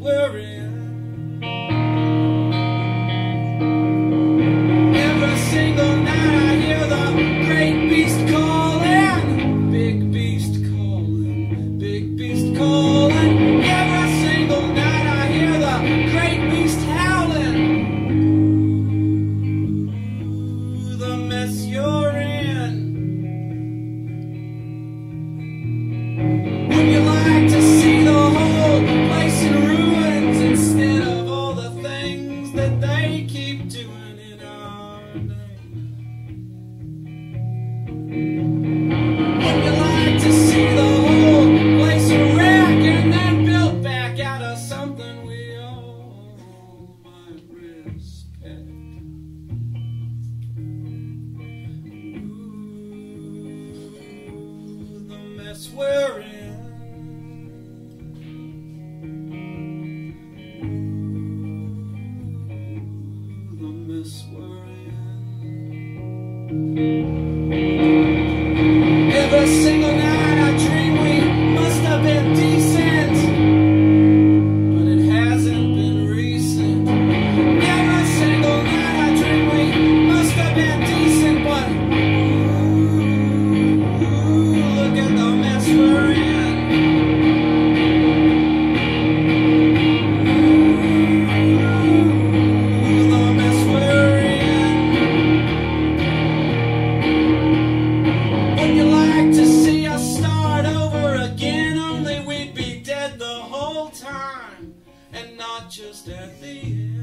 wearing time and not just at the end.